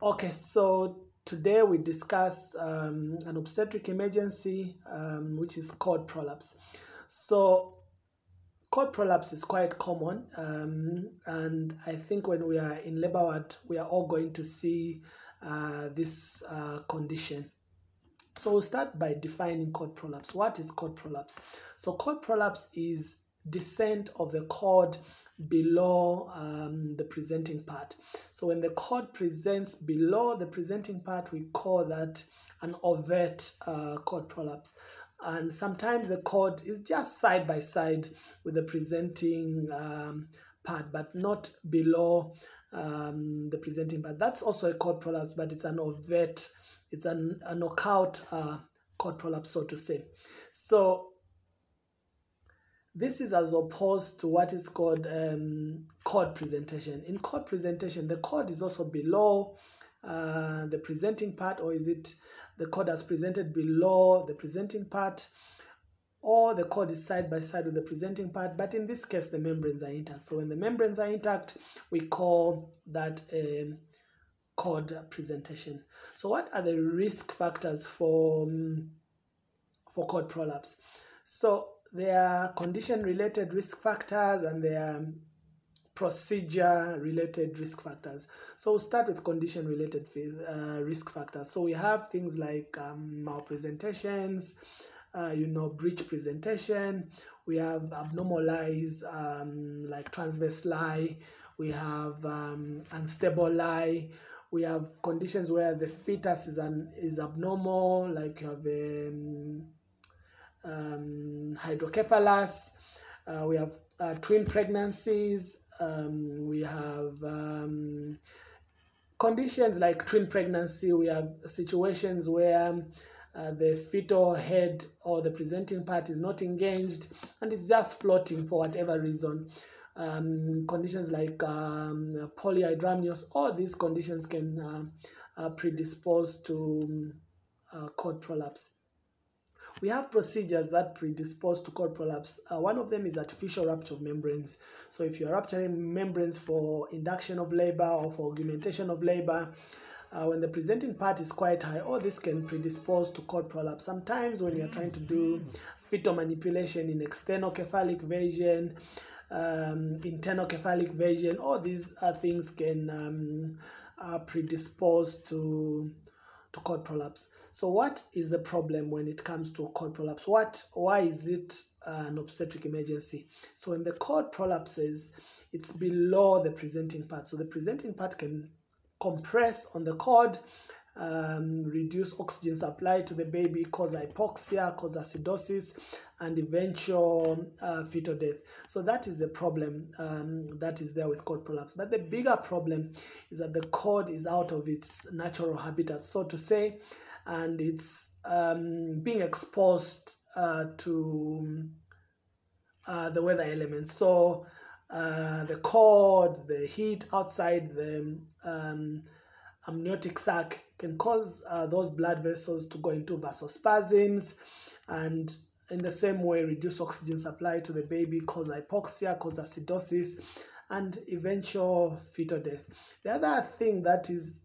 Okay, so today we discuss um, an obstetric emergency, um, which is cord prolapse. So, cord prolapse is quite common, um, and I think when we are in labor ward, we are all going to see uh, this uh, condition. So, we'll start by defining cord prolapse. What is cord prolapse? So, cord prolapse is descent of the cord below um, the presenting part. So when the cord presents below the presenting part, we call that an overt uh, cord prolapse. And sometimes the cord is just side by side with the presenting um, part, but not below um, the presenting part. That's also a cord prolapse, but it's an overt, it's an, a knockout uh, cord prolapse, so to say. So this is as opposed to what is called um, cord presentation. In cord presentation, the cord is also below uh, the presenting part, or is it the cord has presented below the presenting part, or the cord is side by side with the presenting part. But in this case, the membranes are intact. So when the membranes are intact, we call that a cord presentation. So what are the risk factors for um, for cord prolapse? So there are condition related risk factors and there are procedure related risk factors. So we'll start with condition related uh, risk factors. So we have things like um, malpresentations, uh, you know, breech presentation. We have abnormal um, like transverse lie. We have um, unstable lie. We have conditions where the fetus is an is abnormal, like you have um, um, hydrocephalus, uh, we have uh, twin pregnancies, um, we have um, conditions like twin pregnancy, we have situations where uh, the fetal head or the presenting part is not engaged and it's just floating for whatever reason. Um, conditions like um, polyhydramnios, all these conditions can uh, predispose to uh, cord prolapse. We have procedures that predispose to cord prolapse. Uh, one of them is artificial rupture of membranes. So if you're rupturing membranes for induction of labor or for augmentation of labor, uh, when the presenting part is quite high, all this can predispose to cord prolapse. Sometimes when you're trying to do fetal manipulation in external cephalic version, um, internal cephalic version, all these uh, things can um, predispose to to cord prolapse. So what is the problem when it comes to cord prolapse? What why is it uh, an obstetric emergency? So when the cord prolapses, it's below the presenting part. So the presenting part can compress on the cord, um, reduce oxygen supply to the baby, cause hypoxia, cause acidosis, and eventual uh, fetal death. So that is the problem um, that is there with cord prolapse. But the bigger problem is that the cord is out of its natural habitat, so to say, and it's um, being exposed uh, to uh, the weather elements. So uh, the cord, the heat outside the um, amniotic sac can cause uh, those blood vessels to go into vasospasms and in the same way reduce oxygen supply to the baby, cause hypoxia, cause acidosis, and eventual fetal death. The other thing that is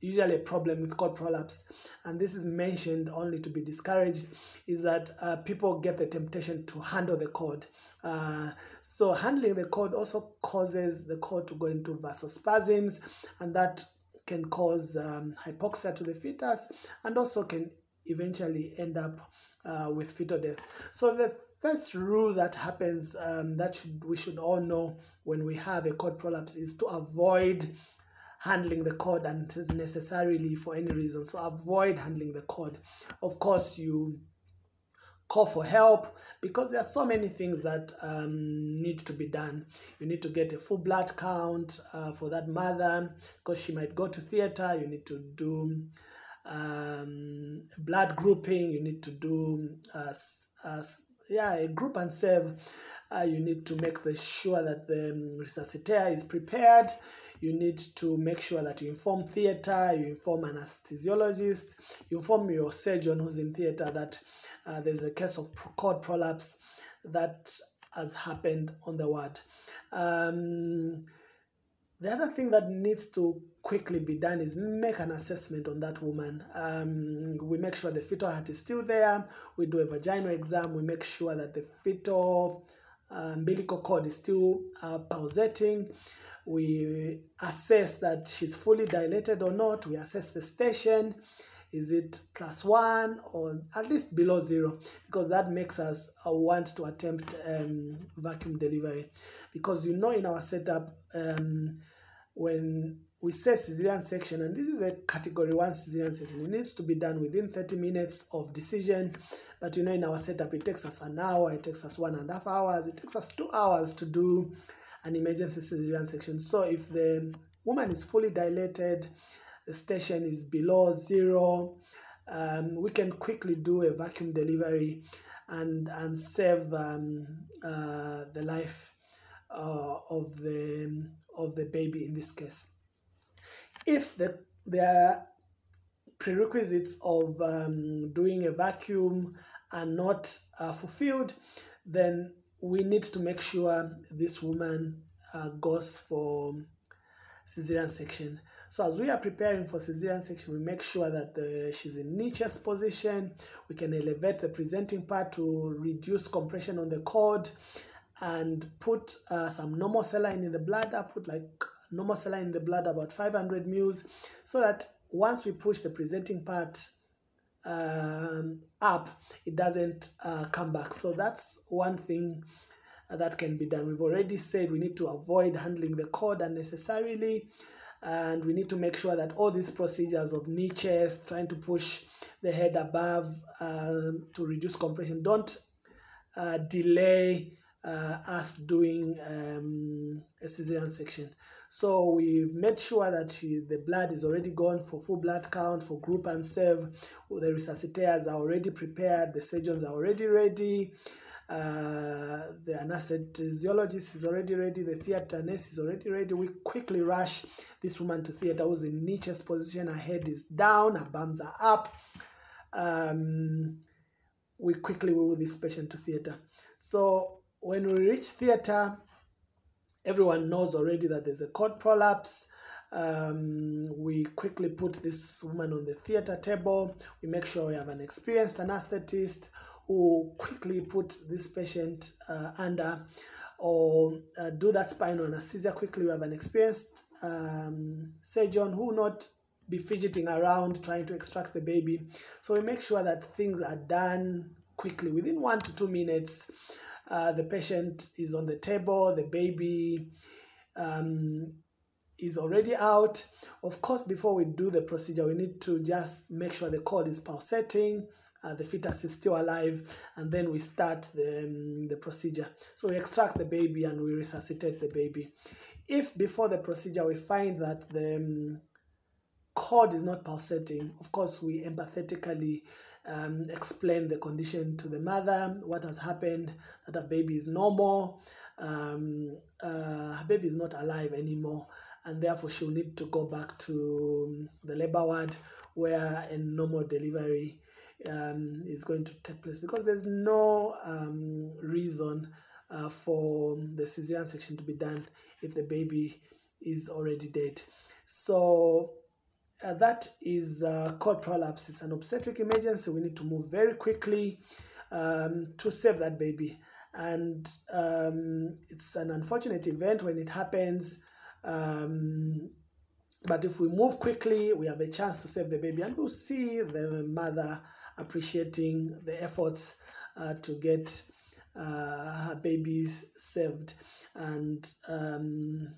usually a problem with cord prolapse, and this is mentioned only to be discouraged, is that uh, people get the temptation to handle the cord. Uh, so handling the cord also causes the cord to go into vasospasms, and that can cause um, hypoxia to the fetus, and also can eventually end up uh, with fetal death. So the first rule that happens um, that should, we should all know when we have a cord prolapse is to avoid handling the cord unnecessarily for any reason. So avoid handling the cord. Of course, you call for help because there are so many things that um, need to be done. You need to get a full blood count uh, for that mother because she might go to theater. You need to do um, blood grouping. You need to do uh, uh, yeah a group and save. Uh, you need to make the sure that the resuscitator is prepared you need to make sure that you inform theater, you inform anesthesiologist, you inform your surgeon who's in theater that uh, there's a case of cord prolapse that has happened on the ward. Um, the other thing that needs to quickly be done is make an assessment on that woman. Um, we make sure the fetal heart is still there. We do a vaginal exam. We make sure that the fetal uh, umbilical cord is still uh, pulsating. We assess that she's fully dilated or not. We assess the station. Is it plus one or at least below zero? Because that makes us uh, want to attempt um, vacuum delivery. Because you know in our setup, um, when we say cesarean section, and this is a category one cesarean section, it needs to be done within 30 minutes of decision. But you know, in our setup, it takes us an hour, it takes us one and a half hours, it takes us two hours to do an emergency cesarean section. So if the woman is fully dilated, station is below zero, um, we can quickly do a vacuum delivery and and save um, uh, the life uh, of the of the baby in this case. If the the prerequisites of um, doing a vacuum are not uh, fulfilled, then we need to make sure this woman uh, goes for cesarean section. So as we are preparing for cesarean section, we make sure that the, she's in knee chest position. We can elevate the presenting part to reduce compression on the cord and put uh, some normal saline in the bladder, put like normal saline in the blood about 500 mils so that once we push the presenting part um, up, it doesn't uh, come back. So that's one thing that can be done. We've already said we need to avoid handling the cord unnecessarily and we need to make sure that all these procedures of knee chest, trying to push the head above uh, to reduce compression, don't uh, delay uh, us doing um, a cesarean section. So we've made sure that she, the blood is already gone for full blood count, for group and save. The resuscitators are already prepared. The surgeons are already ready. Uh, the anesthesiologist is already ready. The theater nurse is already ready. We quickly rush this woman to theater who's in knee position. Her head is down. Her bums are up. Um, we quickly move this patient to theater. So when we reach theater, everyone knows already that there's a cord prolapse. Um, we quickly put this woman on the theater table. We make sure we have an experienced anesthetist who quickly put this patient uh, under or uh, do that spinal anesthesia quickly. We have an experienced um, surgeon who not be fidgeting around trying to extract the baby. So we make sure that things are done quickly within one to two minutes. Uh, the patient is on the table, the baby um, is already out. Of course, before we do the procedure, we need to just make sure the cord is pulsating, uh, the fetus is still alive, and then we start the, um, the procedure. So we extract the baby and we resuscitate the baby. If before the procedure we find that the um, cord is not pulsating, of course, we empathetically um, explain the condition to the mother, what has happened, that her baby is normal, um, uh, her baby is not alive anymore, and therefore she'll need to go back to the labor ward where a normal delivery um, is going to take place because there's no um, reason uh, for the cesarean section to be done if the baby is already dead. So uh, that is uh, cord prolapse. It's an obstetric emergency. We need to move very quickly um, to save that baby. And um, it's an unfortunate event when it happens. Um, but if we move quickly, we have a chance to save the baby. And we'll see the mother appreciating the efforts uh, to get uh, her babies saved. And um,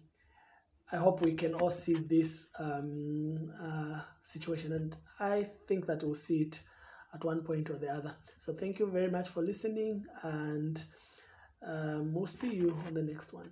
I hope we can all see this um, uh, situation, and I think that we'll see it at one point or the other. So, thank you very much for listening, and um, we'll see you on the next one.